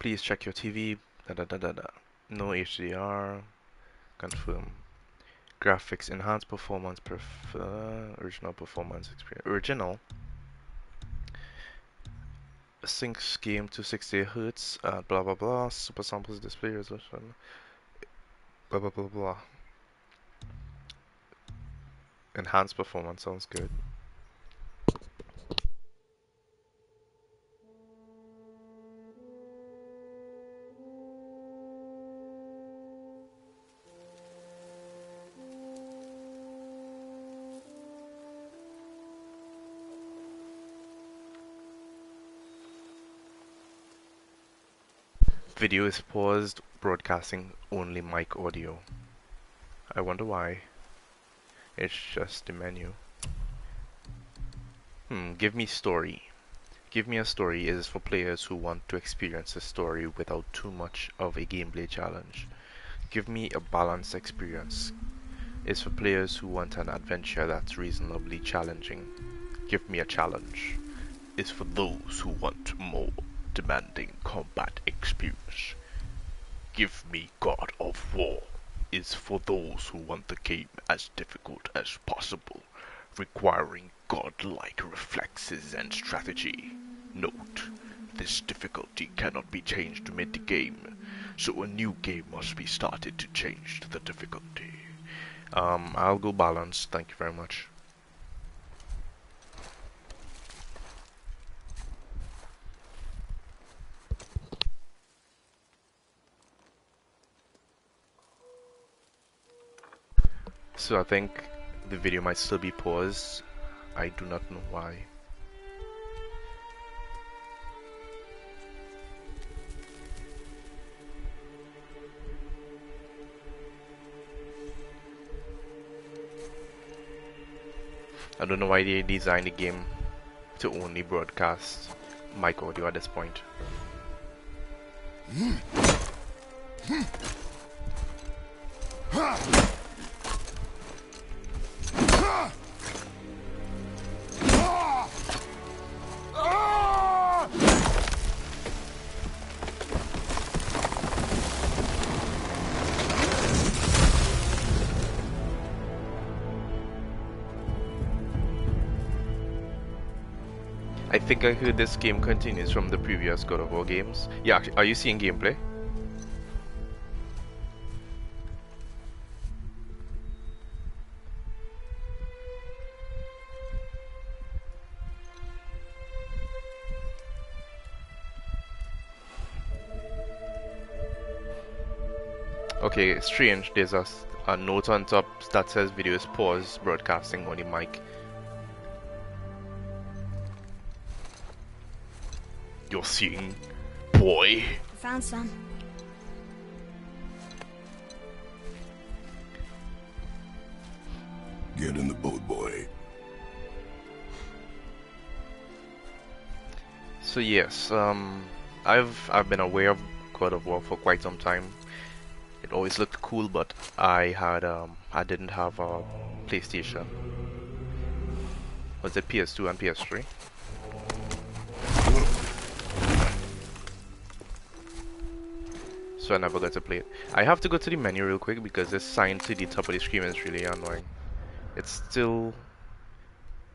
Please check your TV. Da da da da da. No HDR. Confirm. Graphics enhanced performance. Prefer original performance experience. Original. Syncs game to 60 hertz. Uh, blah blah blah. Super samples display resolution. Blah blah blah blah. Enhanced performance sounds good. Video is paused, broadcasting only mic audio. I wonder why. It's just the menu. Hmm, give me story. Give me a story is for players who want to experience a story without too much of a gameplay challenge. Give me a balanced experience is for players who want an adventure that's reasonably challenging. Give me a challenge is for those who want more demanding combat experience. Give me God of War is for those who want the game as difficult as possible, requiring godlike reflexes and strategy. Note, this difficulty cannot be changed to mid game, so a new game must be started to change the difficulty. Um, I'll go balance, thank you very much. So I think the video might still be paused. I do not know why. I don't know why they designed the game to only broadcast mic audio at this point. Hmm. Hmm. I think I heard this game continues from the previous God of War games. Yeah, are you seeing gameplay? Okay, strange. There's a, a note on top that says video is paused broadcasting on the mic. You're seeing, boy. Found some. Get in the boat, boy. So yes, um, I've I've been aware of God of War for quite some time. It always looked cool, but I had um I didn't have a PlayStation. Was it PS2 and PS3? So I never got to play it. I have to go to the menu real quick because this sign to the top of the screen is really annoying. It's still...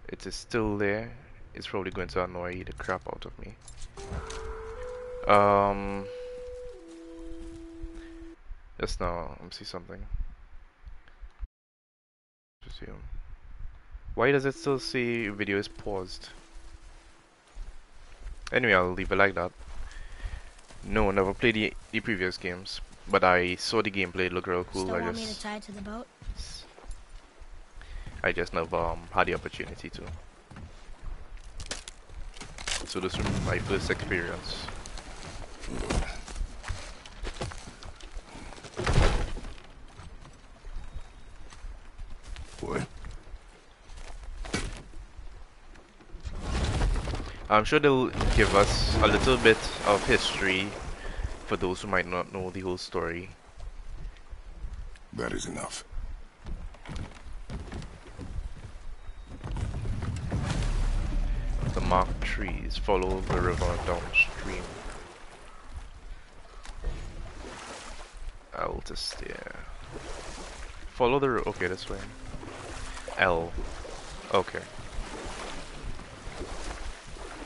It is still there. It's probably going to annoy the crap out of me. Um... Just now, let me see something. Why does it still say video is paused? Anyway, I'll leave it like that. No, never played the, the previous games, but I saw the gameplay. look real cool. Still I want just, me to tie it to the boat? I just never um, had the opportunity to. So this was my first experience. Boy. I'm sure they'll give us a little bit of history for those who might not know the whole story. That is enough. The marked trees follow the river downstream. to steer. Follow the. Okay, this way. L. Okay.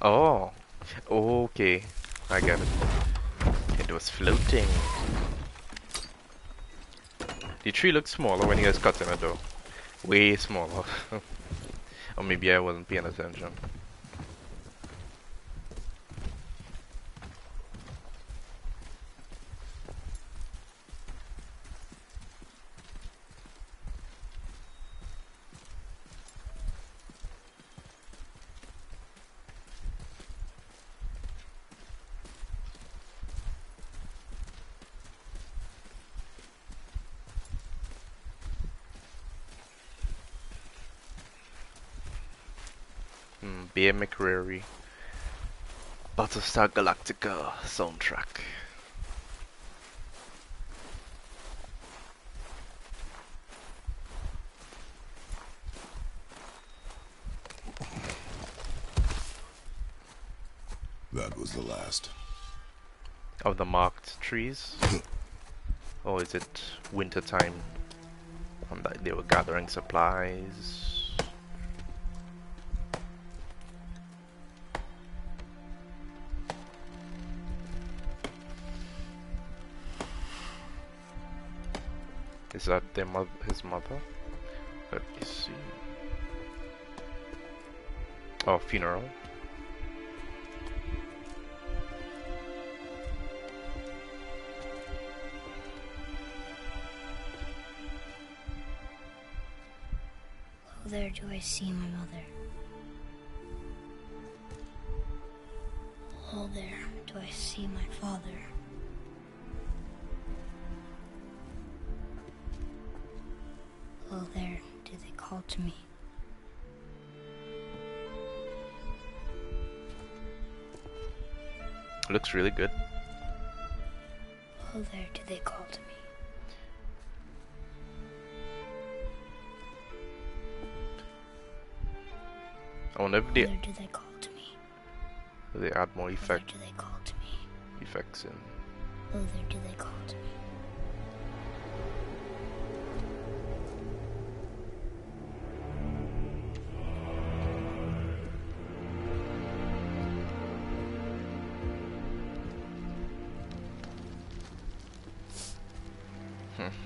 Oh. Okay. I get it. It was floating. The tree looked smaller when you guys cut in it though. Way smaller. or maybe I wasn't paying attention. Hmm, Bear McCreary. Battlestar Galactica soundtrack. That was the last. Of the marked trees? or is it winter time? And they were gathering supplies. That their mo- his mother? Let me see. Oh, funeral. Oh, there do I see my mother. Oh, there do I see my father. Oh, there do they call to me. Looks really good. Oh, there do they call to me. I wonder if Oh, they, there do they call to me. they add more Oh, there effect do they call to me. effects in. Oh, there do they call to me.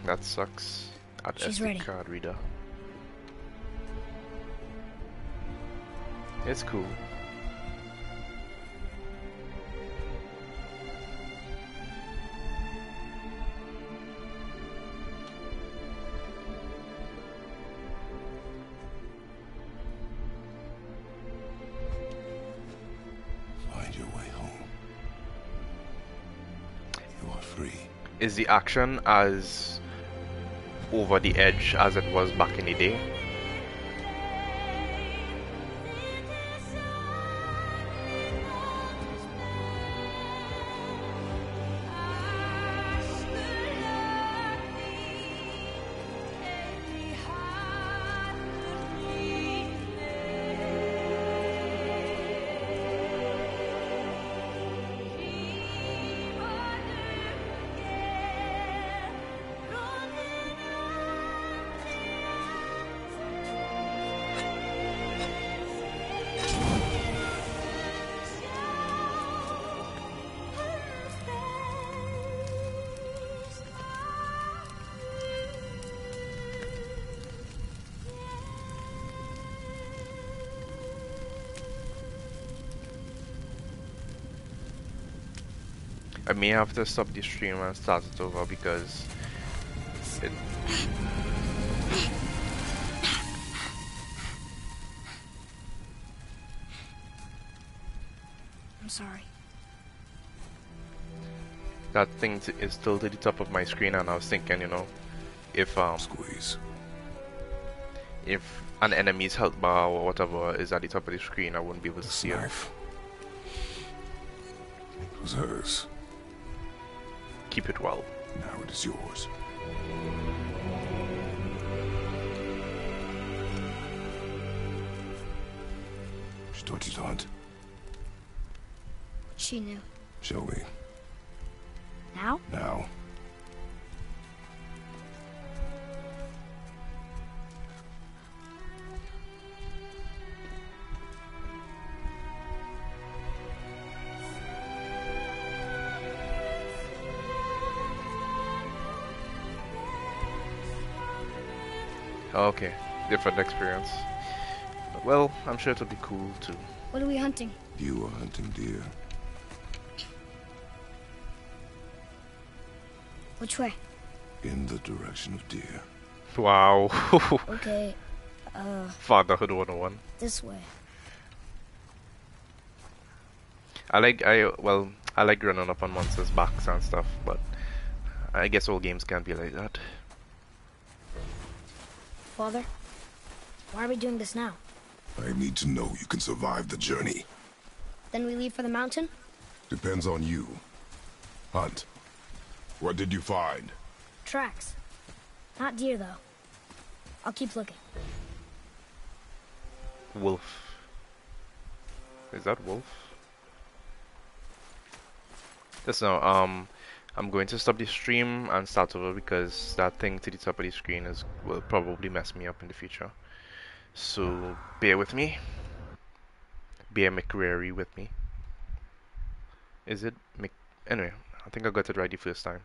That sucks. Add She's SD ready. card reader. It's cool. Is the action as over the edge as it was back in the day? I may have to stop the stream and start it over because it sorry. That thing t- is still to the top of my screen, and I was thinking, you know, if um Squeeze. if an enemy's health bar or whatever is at the top of the screen, I wouldn't be able to This see it. knife. It was hers. Keep it well. Now it is yours. She taught you to hunt. She knew. Show me. Now? Now. Okay, different experience. Well, I'm sure it'll be cool too. What are we hunting? You are hunting deer. Which way? In the direction of deer. Wow, Okay, uh, Fatherhood 101. this way. I like I well I like running up on monsters' backs and stuff, but I guess all games can't be like that. Father, why are we doing this now? I need to know you can survive the journey. Then we leave for the mountain? Depends on you. Hunt. What did you find? Tracks. Not deer, though. I'll keep looking. Wolf. Is that wolf? Just now, um, I'm going to stop the stream and start over because that thing to the top of the screen is will probably mess me up in the future. So bear with me. Bear McCreary with me. Is it Mc? Anyway, I think I got it right the first time.